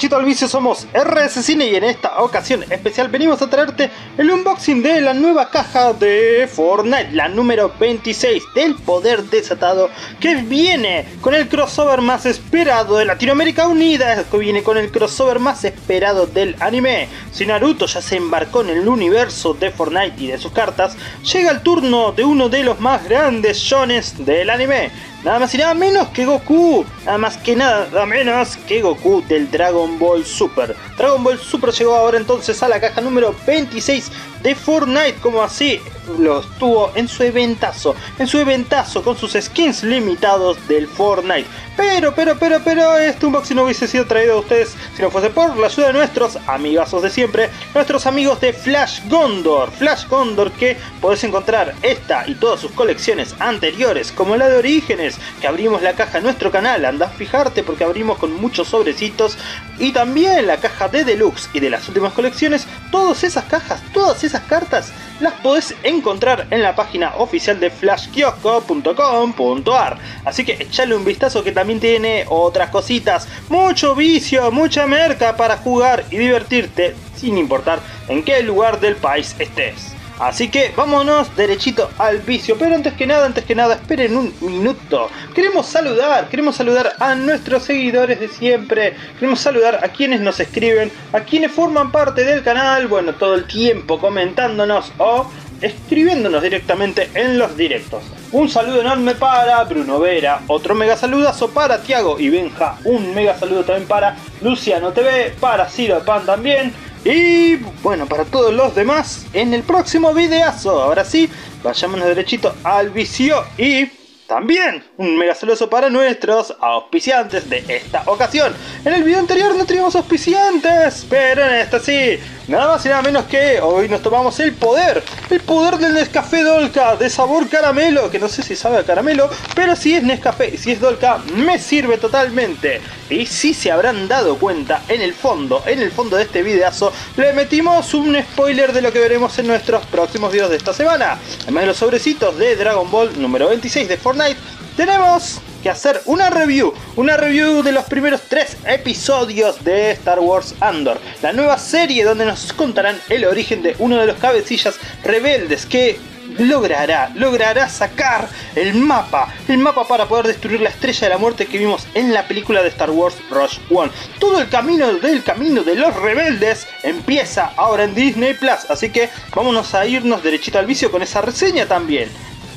Derechito al Vicio somos RS Cine y en esta ocasión especial venimos a traerte el unboxing de la nueva caja de Fortnite, la número 26 del poder desatado que viene con el crossover más esperado de Latinoamérica Unida, que viene con el crossover más esperado del anime. Si Naruto ya se embarcó en el universo de Fortnite y de sus cartas, llega el turno de uno de los más grandes shones del anime. Nada más y nada menos que Goku. Nada más que nada menos que Goku del Dragon Ball Super. Dragon Ball Super llegó ahora entonces a la caja número 26 de Fortnite. Como así lo estuvo en su eventazo. En su eventazo con sus skins limitados del Fortnite. Pero, pero, pero, pero, este unboxing no hubiese sido traído a ustedes si no fuese por la ayuda de nuestros amigazos de siempre, nuestros amigos de Flash Gondor. Flash Gondor que podés encontrar esta y todas sus colecciones anteriores, como la de Orígenes, que abrimos la caja en nuestro canal. Anda a fijarte porque abrimos con muchos sobrecitos. Y también la caja de Deluxe y de las últimas colecciones. Todas esas cajas, todas esas cartas las podés encontrar en la página oficial de flashkiosco.com.ar. Así que echale un vistazo que también tiene otras cositas, mucho vicio, mucha merca para jugar y divertirte sin importar en qué lugar del país estés. Así que vámonos derechito al vicio. Pero antes que nada, antes que nada, esperen un minuto. Queremos saludar, queremos saludar a nuestros seguidores de siempre. Queremos saludar a quienes nos escriben, a quienes forman parte del canal. Bueno, todo el tiempo comentándonos o escribiéndonos directamente en los directos. Un saludo enorme para Bruno Vera, otro mega saludazo para Tiago y Benja, un mega saludo también para Luciano TV, para Ciro Pan también, y bueno, para todos los demás, en el próximo videazo. Ahora sí, vayámonos derechito al vicio y también un mega saludo para nuestros auspiciantes de esta ocasión. En el video anterior no teníamos auspiciantes, pero en esta sí. Nada más y nada menos que hoy nos tomamos el poder, el poder del Nescafé Dolca de sabor caramelo, que no sé si sabe a caramelo, pero si es Nescafé, si es Dolca, me sirve totalmente. Y si se habrán dado cuenta, en el fondo, en el fondo de este videazo, le metimos un spoiler de lo que veremos en nuestros próximos videos de esta semana. Además de los sobrecitos de Dragon Ball número 26 de Fortnite, tenemos que hacer una review, una review de los primeros tres episodios de Star Wars Andor, la nueva serie donde nos contarán el origen de uno de los cabecillas rebeldes que logrará, logrará sacar el mapa, el mapa para poder destruir la estrella de la muerte que vimos en la película de Star Wars Rush One. Todo el camino del camino de los rebeldes empieza ahora en Disney Plus, así que vámonos a irnos derechito al vicio con esa reseña también.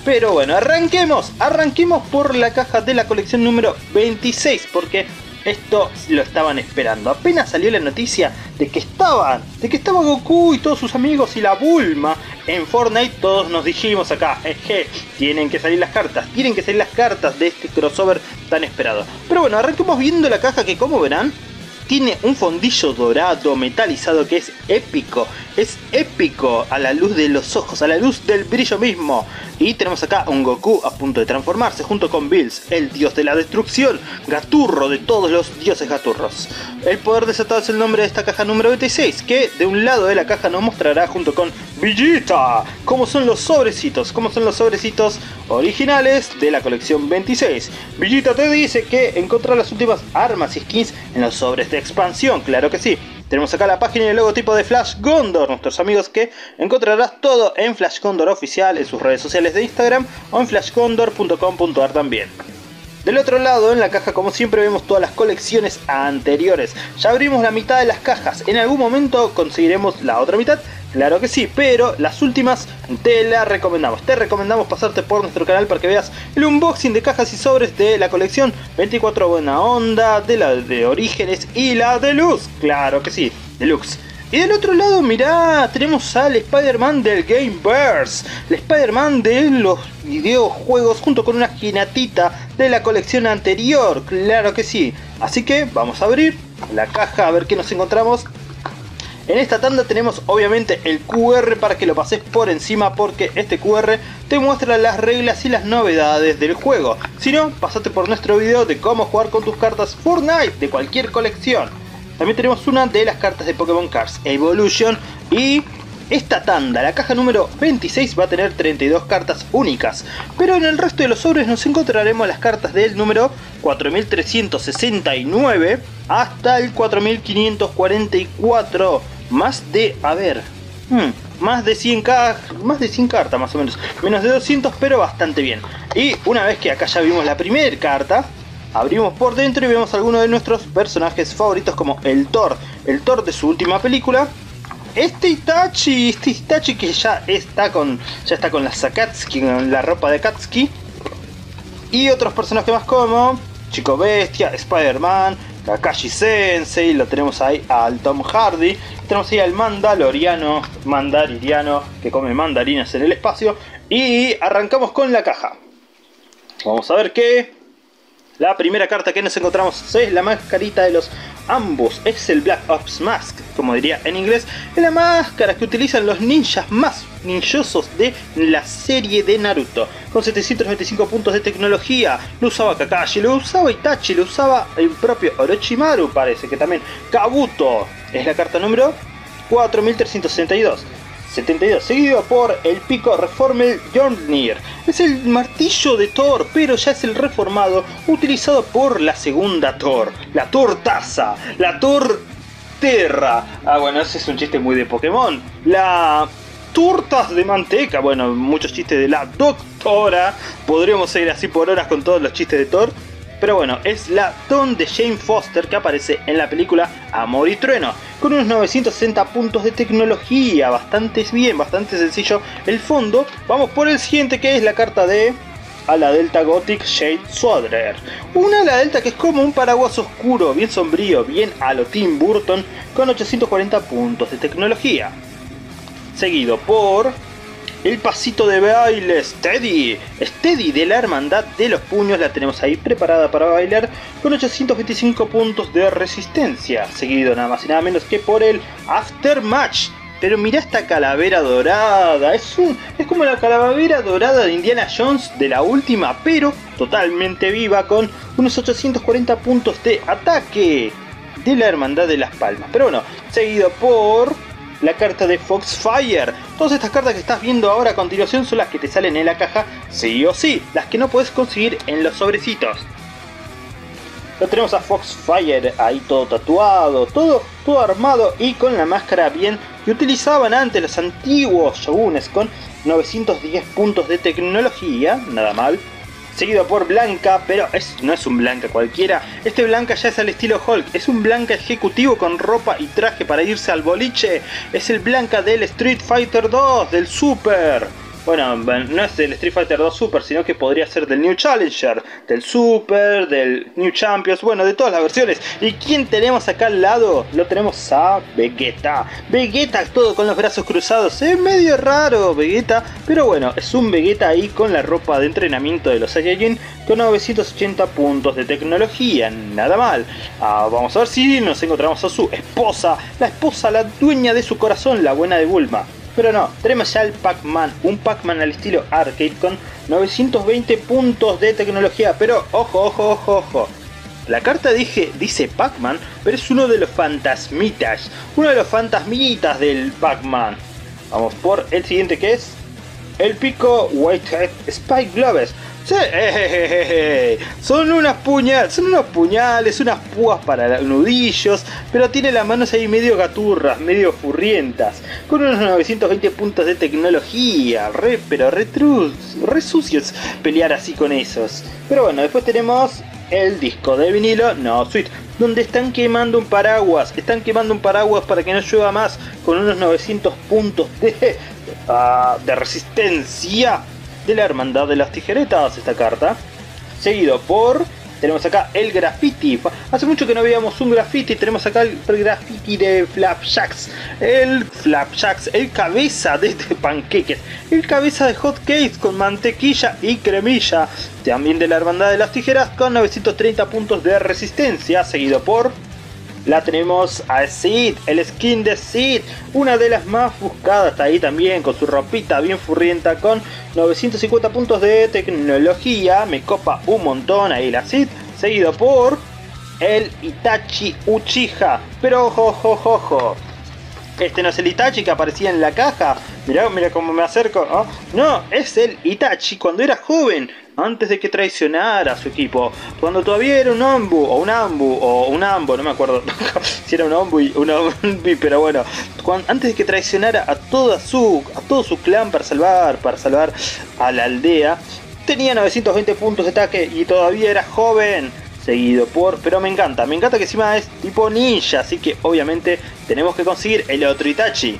Pero bueno, arranquemos, arranquemos por la caja de la colección número 26, porque esto lo estaban esperando. Apenas salió la noticia de que estaban, de que estaba Goku y todos sus amigos y la Bulma en Fortnite, todos nos dijimos acá, es que tienen que salir las cartas, tienen que salir las cartas de este crossover tan esperado. Pero bueno, arranquemos viendo la caja que como verán, tiene un fondillo dorado metalizado que es épico. Es épico a la luz de los ojos, a la luz del brillo mismo. Y tenemos acá un Goku a punto de transformarse junto con Bills, el dios de la destrucción, gaturro de todos los dioses gaturros. El poder desatado es el nombre de esta caja número 26, que de un lado de la caja nos mostrará junto con Villita cómo son los sobrecitos, cómo son los sobrecitos originales de la colección 26. Villita te dice que encontrará las últimas armas y skins en los sobres expansión, claro que sí. Tenemos acá la página y el logotipo de Flash Gondor, nuestros amigos que encontrarás todo en Flash Gondor oficial en sus redes sociales de Instagram o en flashgondor.com.ar también. Del otro lado, en la caja, como siempre, vemos todas las colecciones anteriores. Ya abrimos la mitad de las cajas. En algún momento conseguiremos la otra mitad. Claro que sí, pero las últimas te las recomendamos. Te recomendamos pasarte por nuestro canal para que veas el unboxing de cajas y sobres de la colección 24 Buena Onda, de la de Orígenes y la de Luz. Claro que sí, Deluxe. Y del otro lado, mirá, tenemos al Spider-Man del Gameverse. El Spider-Man de los videojuegos junto con una ginatita de la colección anterior. Claro que sí. Así que vamos a abrir la caja a ver qué nos encontramos. En esta tanda tenemos obviamente el QR para que lo pases por encima porque este QR te muestra las reglas y las novedades del juego. Si no, pasate por nuestro video de cómo jugar con tus cartas Fortnite de cualquier colección. También tenemos una de las cartas de Pokémon Cards Evolution y Esta tanda, la caja número 26, va a tener 32 cartas únicas, pero en el resto de los sobres nos encontraremos las cartas del número 4369 hasta el 4544, más de, a ver, hmm, más de 100 más de 100 cartas más o menos, menos de 200, pero bastante bien. Y una vez que acá ya vimos la primera carta, abrimos por dentro y vemos algunos de nuestros personajes favoritos como el Thor, el Thor de su última película, este Itachi, este Itachi que ya está con ya está con la Sakatsuki, con la ropa de Katsuki. Y otros personajes más como Chico Bestia, Spider-Man, Kakashi Sensei, lo tenemos ahí al Tom Hardy, tenemos ahí al Mandaloriano, Mandaririano, que come mandarinas en el espacio. Y arrancamos con la caja. Vamos a ver qué. La primera carta que nos encontramos es la mascarita de los ambos. Es el Black Ops Mask, como diría en inglés. Es la máscara que utilizan los ninjas más ninjosos de la serie de Naruto. Con 795 puntos de tecnología. Lo usaba Kakashi, lo usaba Itachi, lo usaba el propio Orochimaru, parece que también. Kabuto es la carta número 4362. 72, seguido por el pico Reformel Jornir. Es el martillo de Thor, pero ya es el reformado utilizado por la segunda Thor, la Tortaza, la Thor Terra. Ah, bueno, ese es un chiste muy de Pokémon. La tortas de manteca, bueno, muchos chistes de la doctora. Podríamos seguir así por horas con todos los chistes de Thor. Pero bueno, es la Ton de Jane Foster que aparece en la película Amor y Trueno, con unos 960 puntos de tecnología, bastante bien, bastante sencillo el fondo. Vamos por el siguiente que es la carta de ala delta Gothic Shade Swadrer. Una ala delta que es como un paraguas oscuro, bien sombrío, bien a lo Tim Burton, con 840 puntos de tecnología. Seguido por el pasito de baile Steady. Steady de la Hermandad de los Puños la tenemos ahí preparada para bailar con 825 puntos de resistencia. Seguido nada más y nada menos que por el Aftermatch. Pero mira esta calavera dorada. Es, un, es como la calavera dorada de Indiana Jones de la última, pero totalmente viva con unos 840 puntos de ataque de la Hermandad de las Palmas. Pero bueno, seguido por la carta de Foxfire. Todas estas cartas que estás viendo ahora a continuación son las que te salen en la caja sí o sí, las que no puedes conseguir en los sobrecitos. Lo tenemos a Foxfire ahí todo tatuado, todo, todo armado y con la máscara bien que utilizaban antes los antiguos shogunes con 910 puntos de tecnología, nada mal seguido por Blanca, pero es, no es un Blanca cualquiera. Este Blanca ya es al estilo Hulk, es un Blanca ejecutivo con ropa y traje para irse al boliche. Es el Blanca del Street Fighter 2, del Super. Bueno, no es del Street Fighter 2 Super, sino que podría ser del New Challenger, del Super, del New Champions, bueno, de todas las versiones. ¿Y quién tenemos acá al lado? Lo tenemos a Vegeta. Vegeta todo con los brazos cruzados. Es medio raro Vegeta, pero bueno, es un Vegeta ahí con la ropa de entrenamiento de los Saiyajin con 980 puntos de tecnología. Nada mal. Ah, vamos a ver si nos encontramos a su esposa, la esposa, la dueña de su corazón, la buena de Bulma. Pero no, tenemos ya el Pac-Man, un Pac-Man al estilo arcade con 920 puntos de tecnología. Pero ojo, ojo, ojo, ojo. La carta dije, dice Pac-Man, pero es uno de los fantasmitas. Uno de los fantasmitas del Pac-Man. Vamos por el siguiente que es el pico Whitehead Spike Gloves. Sí, son unas puñales, son unos puñales, unas púas para nudillos, pero tiene las manos ahí medio gaturras, medio furrientas, con unos 920 puntos de tecnología, re, pero re, re sucios pelear así con esos. Pero bueno, después tenemos el disco de vinilo, no Sweet, donde están quemando un paraguas, están quemando un paraguas para que no llueva más, con unos 900 puntos de, uh, de resistencia de la Hermandad de las Tijeretas, esta carta. Seguido por, tenemos acá el graffiti. Hace mucho que no veíamos un graffiti, tenemos acá el graffiti de Flapjacks. El Flapjacks, el cabeza de este panqueques. El cabeza de hot cakes con mantequilla y cremilla. También de la Hermandad de las Tijeras con 930 puntos de resistencia. Seguido por la tenemos a Sid, el skin de Sid, una de las más buscadas, está ahí también con su ropita bien furrienta con 950 puntos de tecnología, me copa un montón ahí la Sid, seguido por el Itachi Uchiha, pero ojo, ojo, ojo, Este no es el Itachi que aparecía en la caja. Mirá, mira cómo me acerco. ¿no? es el Itachi cuando era joven antes de que traicionara a su equipo, cuando todavía era un Ombu, o un Ambu, o un Ambo, no me acuerdo si era un Ombu y un Ombu, pero bueno, antes de que traicionara a toda su, a todo su clan para salvar, para salvar a la aldea, tenía 920 puntos de ataque y todavía era joven seguido por... Pero me encanta, me encanta que encima es tipo ninja, así que obviamente tenemos que conseguir el otro Itachi.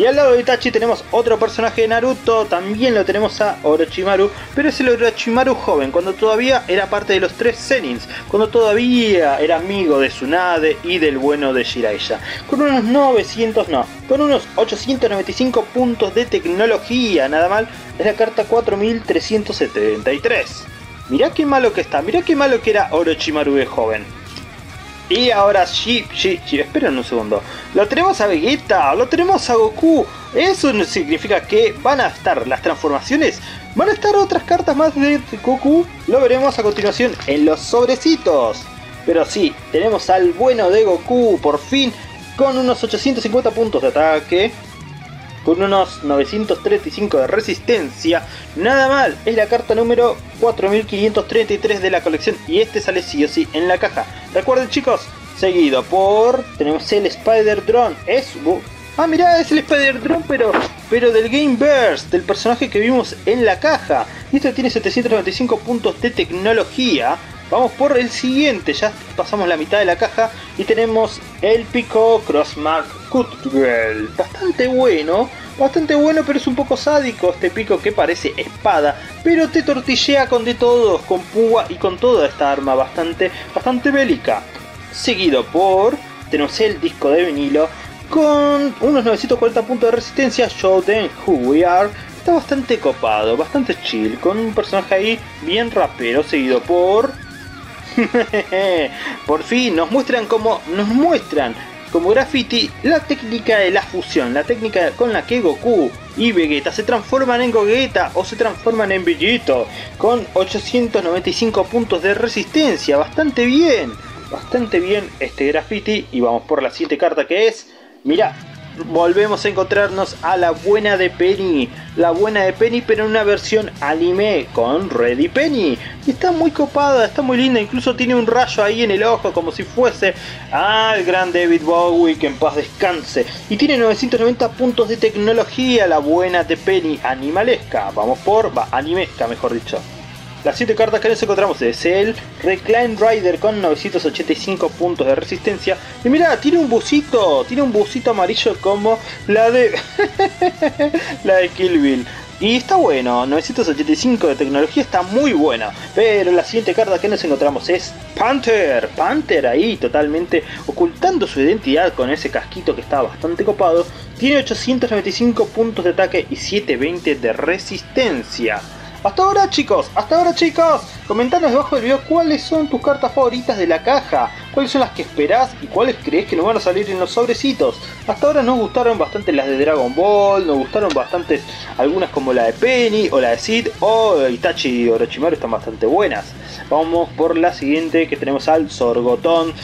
Y al lado de Itachi tenemos otro personaje de Naruto, también lo tenemos a Orochimaru, pero es el Orochimaru joven, cuando todavía era parte de los tres Zenins, cuando todavía era amigo de Tsunade y del bueno de Jiraiya. Con unos 900, no, con unos 895 puntos de tecnología, nada mal, es la carta 4373. Mirá qué malo que está, mirá qué malo que era Orochimaru de joven. Y ahora sí, sí, sí, esperen un segundo. Lo tenemos a Vegeta, lo tenemos a Goku. Eso significa que van a estar las transformaciones. Van a estar otras cartas más de Goku. Lo veremos a continuación en los sobrecitos. Pero sí, tenemos al bueno de Goku por fin con unos 850 puntos de ataque con unos 935 de resistencia. Nada mal, es la carta número 4533 de la colección y este sale sí o sí en la caja. Recuerden chicos, seguido por... tenemos el Spider Drone. Es... Ah, mirá, es el Spider Drone, pero, pero del Game Burst, del personaje que vimos en la caja. Y este tiene 795 puntos de tecnología. Vamos por el siguiente, ya pasamos la mitad de la caja y tenemos el Pico Crossmark Cutwell. Bastante bueno, bastante bueno, pero es un poco sádico este pico que parece espada, pero te tortillea con de todos, con púa y con toda esta arma bastante, bastante bélica. Seguido por, tenemos el disco de vinilo con unos 940 puntos de resistencia, Show Them Who We Are. Está bastante copado, bastante chill, con un personaje ahí bien rapero, seguido por Por fin nos muestran como nos muestran como graffiti la técnica de la fusión, la técnica con la que Goku y Vegeta se transforman en Gogeta o se transforman en Vegito con 895 puntos de resistencia, bastante bien, bastante bien este graffiti. Y vamos por la siguiente carta que es, mira, volvemos a encontrarnos a la buena de Penny. La buena de Penny, pero en una versión anime con Ready Penny. Y está muy copada, está muy linda. Incluso tiene un rayo ahí en el ojo, como si fuese al gran David Bowie, que en paz descanse. Y tiene 990 puntos de tecnología. La buena de Penny animalesca. Vamos por, va, animesca, mejor dicho. Las 7 cartas que nos encontramos es el Recline Rider con 985 puntos de resistencia. Y mira, tiene un busito, tiene un busito amarillo como la de la de Kill Bill. Y está bueno, 985 de tecnología está muy buena. Pero la siguiente carta que nos encontramos es Panther. Panther ahí totalmente ocultando su identidad con ese casquito que está bastante copado. Tiene 895 puntos de ataque y 720 de resistencia. Hasta ahora chicos, hasta ahora chicos, comentanos debajo del video cuáles son tus cartas favoritas de la caja, cuáles son las que esperás y cuáles crees que nos van a salir en los sobrecitos. Hasta ahora nos gustaron bastante las de Dragon Ball, nos gustaron bastante algunas como la de Penny o la de Sid o Itachi y Orochimaru están bastante buenas. Vamos por la siguiente que tenemos al Sorgotón.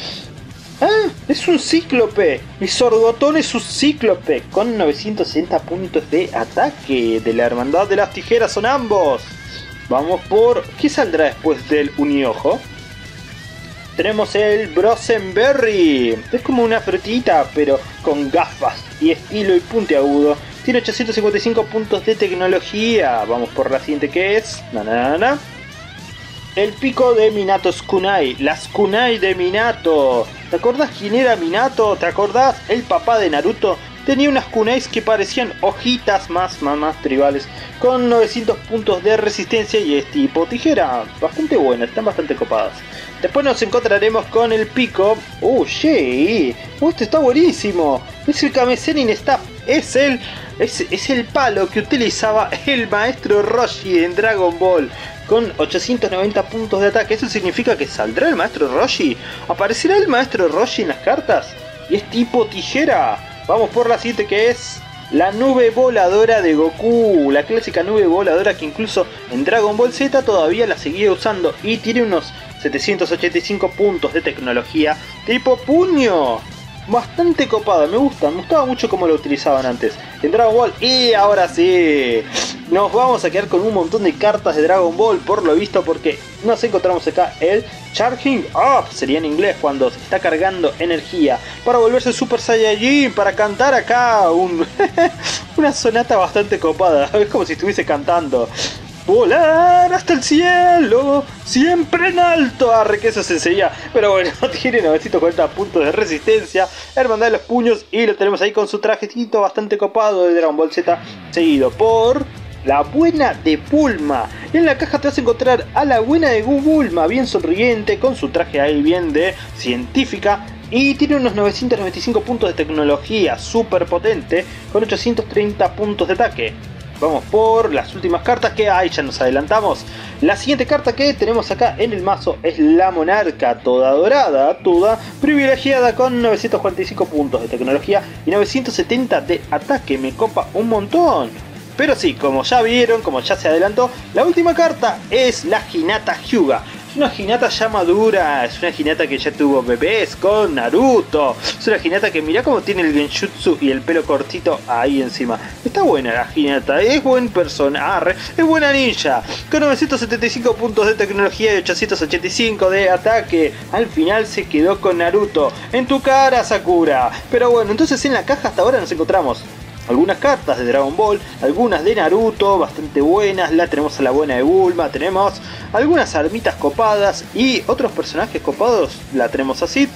¡Ah! Es un cíclope. Mi sorgotón es un cíclope. Con 960 puntos de ataque. De la hermandad de las tijeras son ambos. Vamos por... ¿Qué saldrá después del uniojo? Tenemos el Brosenberry. Es como una frutita, pero con gafas y estilo y puntiagudo. Tiene 855 puntos de tecnología. Vamos por la siguiente que es... Na, na, na, el pico de Minato Kunai, las Kunai de Minato. ¿Te acordás quién era Minato? ¿Te acordás? El papá de Naruto tenía unas kunais que parecían hojitas más, más, tribales, con 900 puntos de resistencia y es tipo tijera, bastante buenas, están bastante copadas. Después nos encontraremos con el pico, uh, sí, uh, este está buenísimo, es el Kamesenin Staff, es el, es, es el palo que utilizaba el maestro Roshi en Dragon Ball con 890 puntos de ataque. ¿Eso significa que saldrá el maestro Roshi? ¿Aparecerá el maestro Roshi en las cartas? Y es tipo tijera. Vamos por la siguiente que es la nube voladora de Goku. La clásica nube voladora que incluso en Dragon Ball Z todavía la seguía usando. Y tiene unos 785 puntos de tecnología tipo puño. Bastante copada, me gusta, me gustaba mucho cómo lo utilizaban antes en Dragon Ball. Y ahora sí, nos vamos a quedar con un montón de cartas de Dragon Ball, por lo visto, porque nos encontramos acá el Charging Up, sería en inglés, cuando se está cargando energía, para volverse Super Saiyajin, para cantar acá un una sonata bastante copada, es como si estuviese cantando volar hasta el cielo, siempre en alto. Eso se enseña. Pero bueno, tiene 940 puntos de resistencia. Hermandad de los puños. Y lo tenemos ahí con su trajecito bastante copado de Dragon Ball Z. Seguido por la buena de Bulma. En la caja te vas a encontrar a la buena de Bulma, bien sonriente, con su traje ahí bien de científica. Y tiene unos 995 puntos de tecnología, súper potente, con 830 puntos de ataque. Vamos por las últimas cartas que hay, ya nos adelantamos. La siguiente carta que tenemos acá en el mazo es la Monarca, toda dorada, toda privilegiada con 945 puntos de tecnología y 970 de ataque. Me copa un montón. Pero sí, como ya vieron, como ya se adelantó, la última carta es la Hinata Hyuga una Hinata ya madura, es una Hinata que ya tuvo bebés con Naruto, es una Hinata que mira cómo tiene el genjutsu y el pelo cortito ahí encima. Está buena la Hinata, es buen personaje, es buena ninja, con 975 puntos de tecnología y 885 de ataque. Al final se quedó con Naruto. En tu cara, Sakura. Pero bueno, entonces en la caja hasta ahora nos encontramos algunas cartas de Dragon Ball, algunas de Naruto, bastante buenas, la tenemos a la buena de Bulma, tenemos algunas armitas copadas y otros personajes copados, la tenemos así.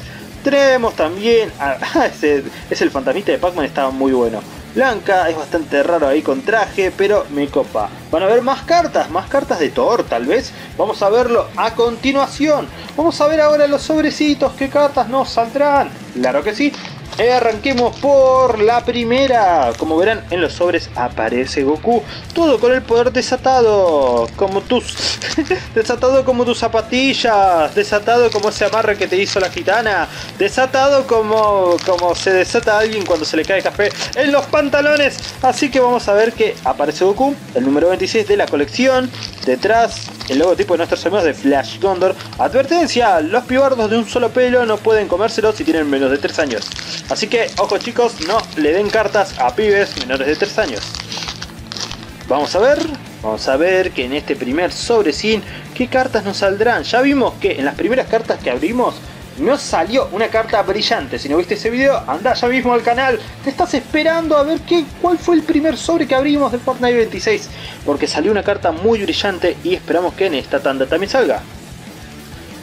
Tenemos también, a, ese, es el fantasmita de Pac-Man, estaba muy bueno. Blanca, es bastante raro ahí con traje, pero me copa. Van a ver más cartas, más cartas de Thor tal vez. Vamos a verlo a continuación. Vamos a ver ahora los sobrecitos, qué cartas nos saldrán. Claro que sí, eh, arranquemos por la primera. Como verán en los sobres aparece Goku. Todo con el poder desatado. Como tus... desatado como tus zapatillas. Desatado como ese amarre que te hizo la gitana. Desatado como, como se desata a alguien cuando se le cae café en los pantalones. Así que vamos a ver que aparece Goku. El número 26 de la colección. Detrás el logotipo de nuestros amigos de Flash Gondor. Advertencia, los pibardos de un solo pelo no pueden comérselos si tienen menos de 3 años. Así que, ojo chicos, no le den cartas a pibes menores de 3 años. Vamos a ver, vamos a ver que en este primer sobrecín, ¿qué cartas nos saldrán? Ya vimos que en las primeras cartas que abrimos nos salió una carta brillante. Si no viste ese video, anda ya mismo al canal. Te estás esperando a ver qué, cuál fue el primer sobre que abrimos de Fortnite 26. Porque salió una carta muy brillante y esperamos que en esta tanda también salga.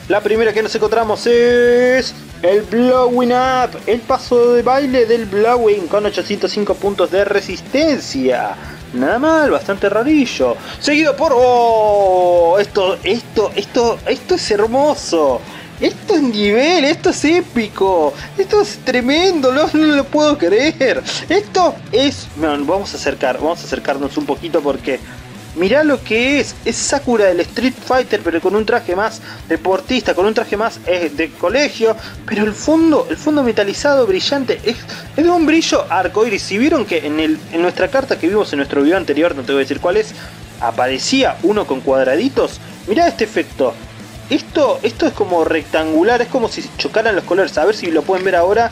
La primera que nos encontramos es el Blowing Up, el paso de baile del Blowing con 805 puntos de resistencia. Nada mal, bastante rarillo. Seguido por... ¡Oh! Esto, esto, esto, esto es hermoso. Esto es nivel, esto es épico, esto es tremendo, no, lo puedo creer. Esto es... vamos a acercar, vamos a acercarnos un poquito porque... Mirá lo que es, es Sakura del Street Fighter, pero con un traje más deportista, con un traje más eh, de colegio. Pero el fondo, el fondo metalizado brillante es, de un brillo arcoíris. Si vieron que en nuestra carta que vimos en nuestro video anterior, no te voy a decir cuál es, aparecía uno con cuadraditos. Mirá este efecto. Esto, esto es como rectangular, es como si chocaran los colores. A ver si lo pueden ver ahora.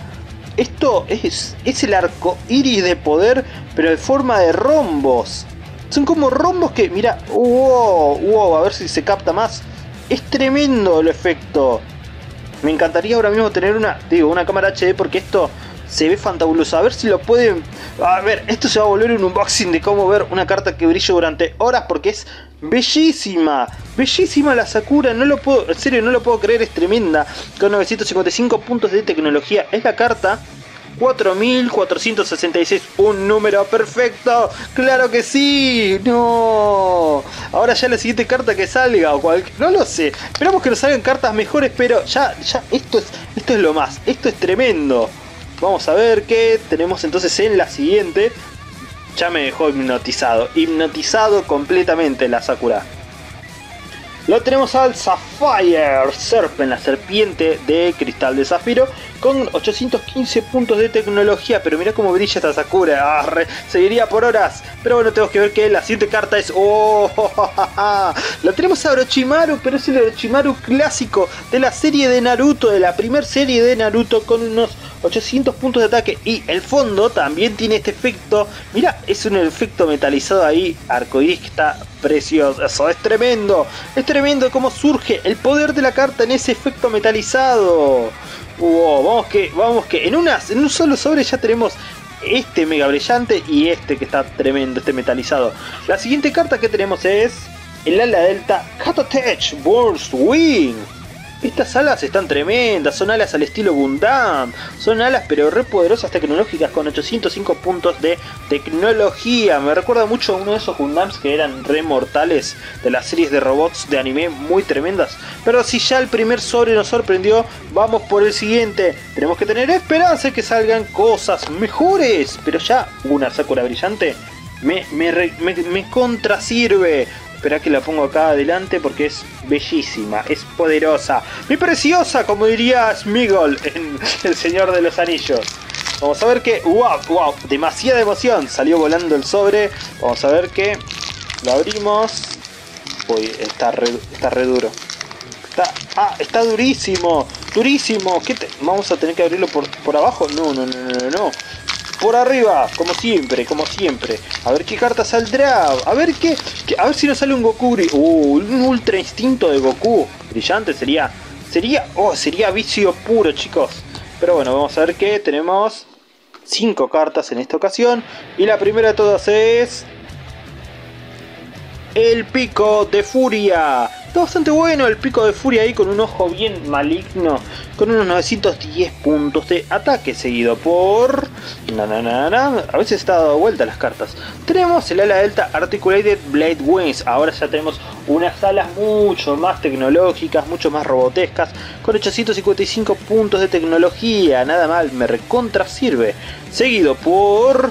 Esto es, es el arco iris de poder, pero en forma de rombos. Son como rombos que, mira, wow, wow, a ver si se capta más. Es tremendo el efecto. Me encantaría ahora mismo tener una, digo, una cámara HD porque esto se ve fantabuloso. A ver si lo pueden. A ver, esto se va a volver un unboxing de cómo ver una carta que brilla durante horas porque es bellísima. Bellísima la Sakura, no lo puedo, en serio, no lo puedo creer, es tremenda. Con 955 puntos de tecnología. Es la carta 4466, un número perfecto. Claro que sí. No. Ahora ya la siguiente carta que salga o cualquier, no lo sé. Esperamos que nos salgan cartas mejores, pero ya ya esto es esto es lo más. Esto es tremendo. Vamos a ver qué tenemos entonces en la siguiente. Ya me dejó hipnotizado. Hipnotizado completamente la Sakura. Lo tenemos al Sapphire Serpent, la serpiente de cristal de zafiro, con 815 puntos de tecnología. Pero mira cómo brilla esta Sakura, seguiría por horas. Pero bueno, tenemos que ver que la siguiente carta es. ¡Oh! La tenemos a Orochimaru, pero es el Orochimaru clásico de la serie de Naruto, de la primera serie de Naruto, con unos 800 puntos de ataque. Y el fondo también tiene este efecto. Mira, es un efecto metalizado ahí, arcoiris que está precioso. Es tremendo. Es tremendo cómo surge el poder de la carta en ese efecto metalizado. vamos que, vamos que en, una, en un solo sobre ya tenemos este mega brillante y este que está tremendo, este metalizado. La siguiente carta que tenemos es el ala delta Katatech Burst Wing. Estas alas están tremendas, son alas al estilo Gundam, son alas pero re poderosas tecnológicas con 805 puntos de tecnología. Me recuerda mucho a uno de esos Gundams que eran re mortales de las series de robots de anime muy tremendas. Pero si ya el primer sobre nos sorprendió, vamos por el siguiente. Tenemos que tener esperanza de que salgan cosas mejores. Pero ya una Sakura brillante me, me, me, me contra sirve. Espera que la pongo acá adelante porque es bellísima, es poderosa. Mi preciosa, como diría Smigol en El Señor de los Anillos. Vamos a ver que... ¡Wow! ¡Wow! Demasiada emoción. Salió volando el sobre. Vamos a ver que... Lo abrimos. Uy, está re, está re duro. Está, ah, está durísimo. Durísimo. ¿Qué Vamos a tener que abrirlo por, por abajo. No, no, no, no, no por arriba, como siempre, como siempre. A ver qué carta saldrá. A ver qué. a ver si nos sale un Goku. Uh, un ultra instinto de Goku. Brillante sería. Sería. Oh, sería vicio puro, chicos. Pero bueno, vamos a ver que tenemos. Cinco cartas en esta ocasión. Y la primera de todas es. El pico de furia. Está bastante bueno el pico de furia ahí con un ojo bien maligno. Con unos 910 puntos de ataque seguido por... A veces está dado vuelta las cartas. Tenemos el ala delta Articulated Blade Wings. Ahora ya tenemos unas alas mucho más tecnológicas, mucho más robotescas. Con 855 puntos de tecnología. Nada mal, me recontra sirve. Seguido por...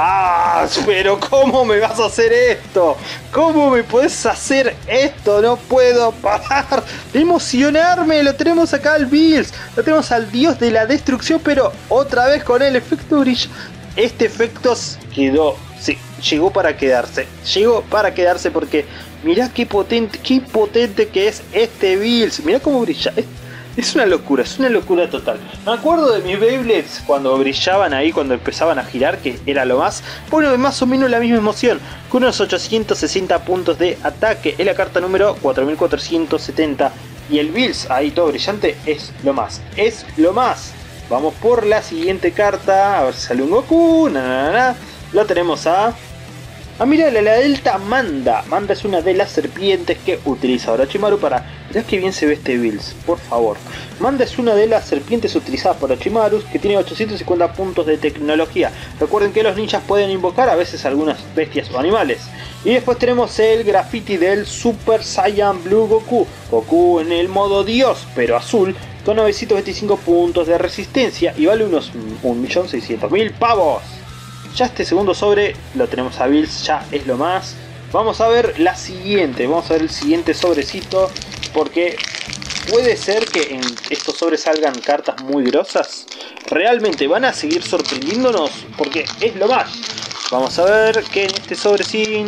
¡Ah! Pero ¿cómo me vas a hacer esto? ¿Cómo me puedes hacer esto? No puedo parar de emocionarme. Lo tenemos acá al Bills. Lo tenemos al dios de la destrucción. Pero otra vez con el efecto brillo. Este efecto quedó. Sí, llegó para quedarse. Llegó para quedarse porque mirá qué potente, qué potente que es este Bills. Mirá cómo brilla. Es una locura, es una locura total. Me acuerdo de mis Beyblades cuando brillaban ahí, cuando empezaban a girar, que era lo más. Bueno, más o menos la misma emoción. Con unos 860 puntos de ataque. Es la carta número 4470. Y el Bills ahí todo brillante es lo más. Es lo más. Vamos por la siguiente carta. A ver si sale un Goku. Na, Lo tenemos a Ah, mira, la, Delta Manda. Manda es una de las serpientes que utiliza Orochimaru para... Mirá que bien se ve este Bills, por favor. Manda es una de las serpientes utilizadas por Orochimaru que tiene 850 puntos de tecnología. Recuerden que los ninjas pueden invocar a veces algunas bestias o animales. Y después tenemos el graffiti del Super Saiyan Blue Goku. Goku en el modo Dios, pero azul, con 925 puntos de resistencia y vale unos 1.600.000 pavos. Ya este segundo sobre lo tenemos a Bills, ya es lo más. Vamos a ver la siguiente, vamos a ver el siguiente sobrecito, porque puede ser que en estos sobres salgan cartas muy grosas. Realmente van a seguir sorprendiéndonos, porque es lo más. Vamos a ver que en este sobrecito...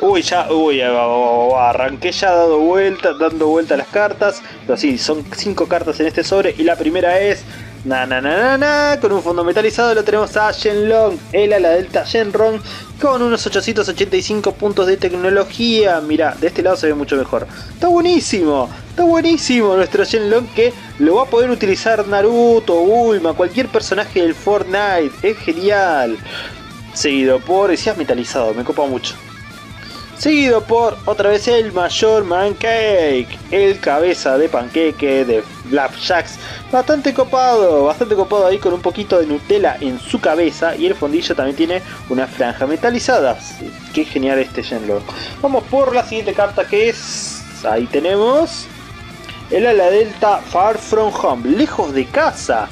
Uy, ya, uy, arranqué ya dado vuelta, dando vuelta las cartas. Pero sí, son 5 cartas en este sobre y la primera es Na, na, na, na, Con un fondo metalizado lo tenemos a Shenlong, el ala delta Shenron, con unos 885 puntos de tecnología. Mira, de este lado se ve mucho mejor. Está buenísimo, está buenísimo nuestro Shenlong que lo va a poder utilizar Naruto, Bulma, cualquier personaje del Fortnite. Es genial. Seguido por, decías metalizado, me copa mucho seguido por otra vez el mayor Mancake, el cabeza de panqueque de Flapjacks, bastante copado, bastante copado ahí con un poquito de Nutella en su cabeza y el fondillo también tiene una franja metalizada. Qué genial este Shenlong. Vamos por la siguiente carta que es, ahí tenemos, el ala delta Far From Home, lejos de casa.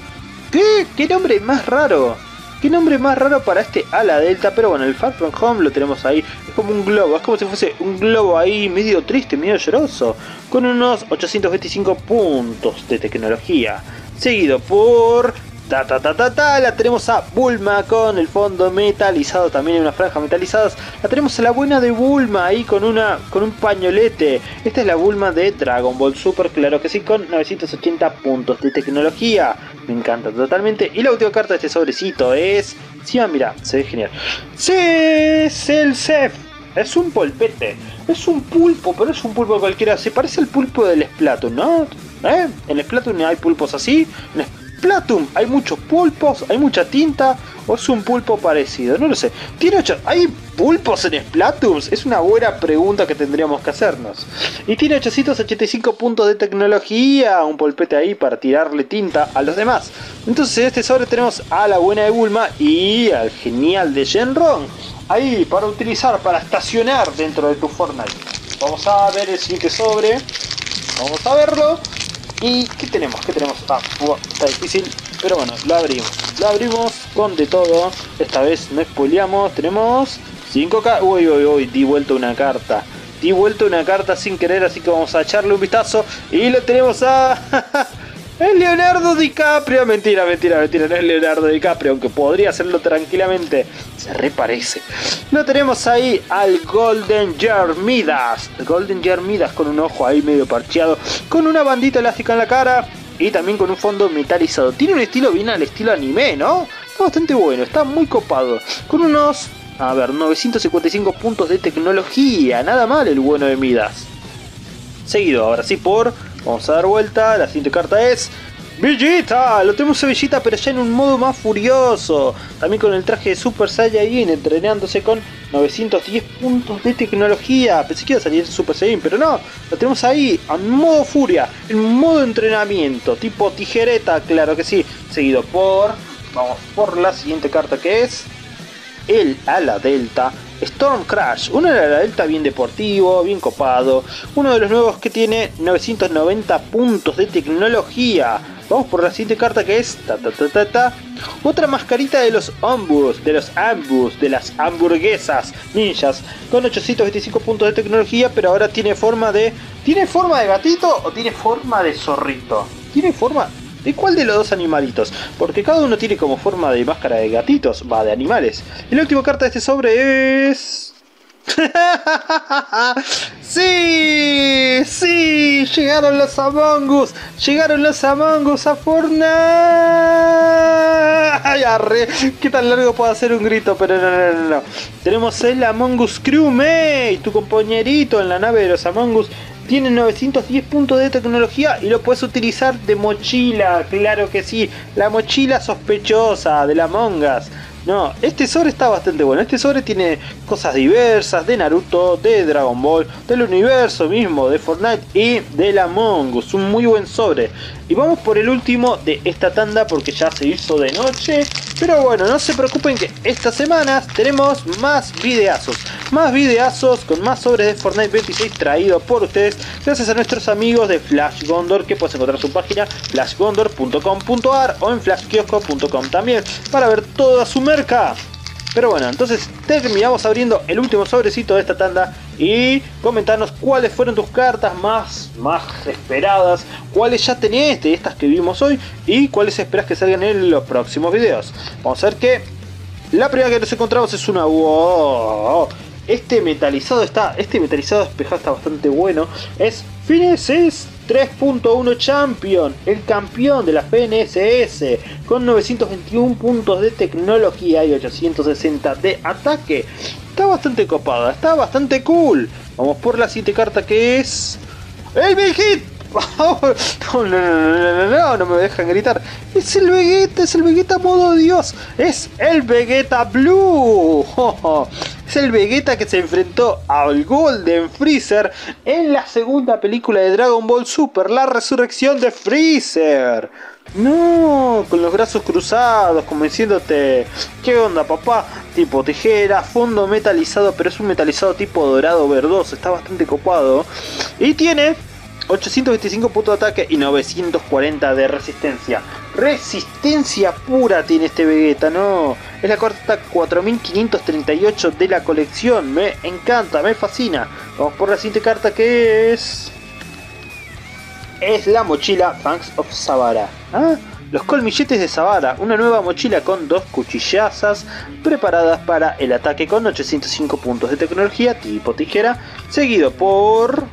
¿Qué? ¿Qué nombre más raro? Qué nombre más raro para este ala delta, pero bueno, el Far From Home lo tenemos ahí. Es como un globo, es como si fuese un globo ahí medio triste, medio lloroso. Con unos 825 puntos de tecnología. Seguido por Ta ta ta ta ta, la tenemos a Bulma con el fondo metalizado, también en una franja metalizadas. La tenemos a la buena de Bulma ahí con una con un pañolete. Esta es la Bulma de Dragon Ball Super, claro que sí, con 980 puntos de tecnología. Me encanta totalmente. Y la última carta de este sobrecito es... Sí, ah, mira, se ve genial. Es el Cef. Es un polpete. Es un pulpo, pero es un pulpo cualquiera. Se parece al pulpo del Splatoon, ¿no? ¿Eh? En Splatoon hay pulpos así. En Splatoon hay muchos pulpos, hay mucha tinta. ¿O es un pulpo parecido? No lo sé. Tiene ocho... ¿Hay pulpos en Splatoon? Es una buena pregunta que tendríamos que hacernos. Y tiene 885 puntos de tecnología. Un polpete ahí para tirarle tinta a los demás. Entonces en este sobre tenemos a la buena de Bulma y al genial de Shenron. Ahí para utilizar, para estacionar dentro de tu Fortnite. Vamos a ver el siguiente sobre. Vamos a verlo. ¿Y qué tenemos? ¿Qué tenemos? Ah, está difícil. Pero bueno, lo abrimos. Lo abrimos con de todo. Esta vez no spoileamos. Tenemos 5K. Uy, uy, uy. Di vuelta una carta. Di vuelta una carta sin querer. Así que vamos a echarle un vistazo. Y lo tenemos a... Es Leonardo DiCaprio. Mentira, mentira, mentira. No es Leonardo DiCaprio, aunque podría hacerlo tranquilamente. Se reparece. Lo tenemos ahí al Golden Jar Midas. El Golden Jar Midas con un ojo ahí medio parcheado. Con una bandita elástica en la cara. Y también con un fondo metalizado. Tiene un estilo bien al estilo anime, ¿no? Está bastante bueno. Está muy copado. Con unos... A ver, 955 puntos de tecnología. Nada mal el bueno de Midas. Seguido, ahora sí por Vamos a dar vuelta, la siguiente carta es... ¡Villita! Lo tenemos a Villita pero ya en un modo más furioso. También con el traje de Super Saiyan entrenándose con 910 puntos de tecnología. Pensé que iba a salir Super Saiyan, pero no. Lo tenemos ahí, en modo furia, en modo entrenamiento, tipo tijereta, claro que sí. Seguido por... Vamos por la siguiente carta que es... El ala delta Storm Crash, uno de la Delta bien deportivo, bien copado, uno de los nuevos que tiene 990 puntos de tecnología. Vamos por la siguiente carta que es ta, ta, ta, otra mascarita de los ambus, de los ambus, de las hamburguesas ninjas, con 825 puntos de tecnología, pero ahora tiene forma de... ¿Tiene forma de gatito o tiene forma de zorrito? Tiene forma ¿De cuál de los dos animalitos? Porque cada uno tiene como forma de máscara de gatitos, va, de animales. Y la última carta de este sobre es... ¡Sí! ¡Sí! Llegaron los Among Us. Llegaron los Among Us a Fortnite. ¡Ay! ¿Qué tan largo puede hacer un grito? Pero no, no, no, no. Tenemos el Among Us Crewmate, tu compañerito en la nave de los Among Us tiene 910 puntos de tecnología y lo puedes utilizar de mochila, claro que sí, la mochila sospechosa de la Mongas. No, este sobre está bastante bueno. Este sobre tiene cosas diversas de Naruto, de Dragon Ball, del universo mismo, de Fortnite y de la Among Us. Un muy buen sobre. Y vamos por el último de esta tanda porque ya se hizo de noche. Pero bueno, no se preocupen que estas semanas tenemos más videazos. Más videazos con más sobres de Fortnite 26 traídos por ustedes. Gracias a nuestros amigos de Flash Gondor que puedes encontrar su página flashgondor.com.ar o en flashkiosco.com también para ver toda su merca. Pero bueno, entonces terminamos abriendo el último sobrecito de esta tanda y comentarnos cuáles fueron tus cartas más, más esperadas, cuáles ya tenés de estas que vimos hoy y cuáles esperas que salgan en los próximos videos. Vamos a ver que la primera que nos encontramos es una... Wow, este metalizado está, este metalizado despejado está bastante bueno. Es Finesis 3.1 Champion, el campeón de la FNSS, con 921 puntos de tecnología y 860 de ataque. Está bastante copada, está bastante cool. Vamos por la siguiente carta que es... ¡El Big Hit! No, no, no, no, no, me dejan gritar. Es el Vegeta, es el Vegeta modo Dios. Es el Vegeta Blue. Es el Vegeta que se enfrentó al Golden Freezer en la segunda película de Dragon Ball Super, la resurrección de Freezer. No, con los brazos cruzados, como diciéndote, ¿qué onda papá? Tipo tijera, fondo metalizado, pero es un metalizado tipo dorado verdoso, está bastante copado. Y tiene 825 puntos de ataque y 940 de resistencia. Resistencia pura tiene este Vegeta, no. Es la carta 4538 de la colección. Me encanta, me fascina. Vamos por la siguiente carta que es... Es la mochila Thanks of Savara. ¿Ah? Los colmilletes de Savara, una nueva mochila con dos cuchillazas preparadas para el ataque con 805 puntos de tecnología tipo tijera, seguido por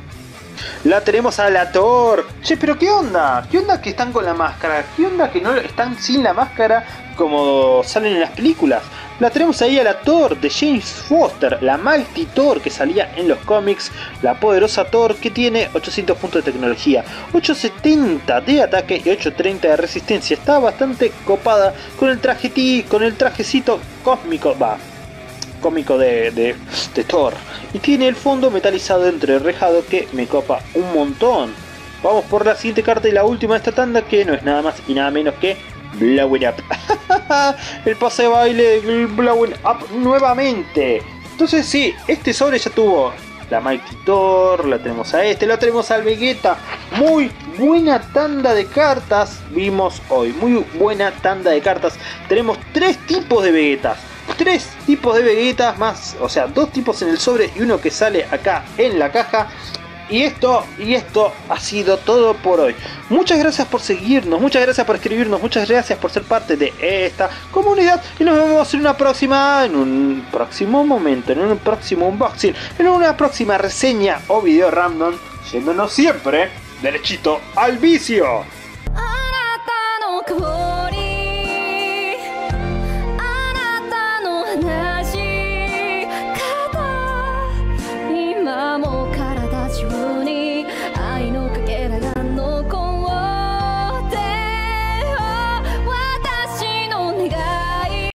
La tenemos a la Thor. Che, pero ¿qué onda? ¿Qué onda que están con la máscara? ¿Qué onda que no están sin la máscara como salen en las películas? La tenemos ahí a la Thor de James Foster, la Mighty Thor que salía en los cómics, la poderosa Thor que tiene 800 puntos de tecnología, 870 de ataque y 830 de resistencia. Está bastante copada con el traje con el trajecito cósmico, va, cómico de, de, Thor. Y tiene el fondo metalizado entre rejado que me copa un montón. Vamos por la siguiente carta y la última de esta tanda que no es nada más y nada menos que Blow Up. el pase de baile de Up nuevamente. Entonces sí, este sobre ya tuvo la Mighty Thor, la tenemos a este, la tenemos al Vegeta. Muy buena tanda de cartas vimos hoy. Muy buena tanda de cartas. Tenemos tres tipos de Vegetas. Tres tipos de Vegetas más, o sea, dos tipos en el sobre y uno que sale acá en la caja. Y esto, y esto ha sido todo por hoy. Muchas gracias por seguirnos, muchas gracias por escribirnos, muchas gracias por ser parte de esta comunidad. Y nos vemos en una próxima, en un próximo momento, en un próximo unboxing, en una próxima reseña o video random, yéndonos siempre derechito al vicio.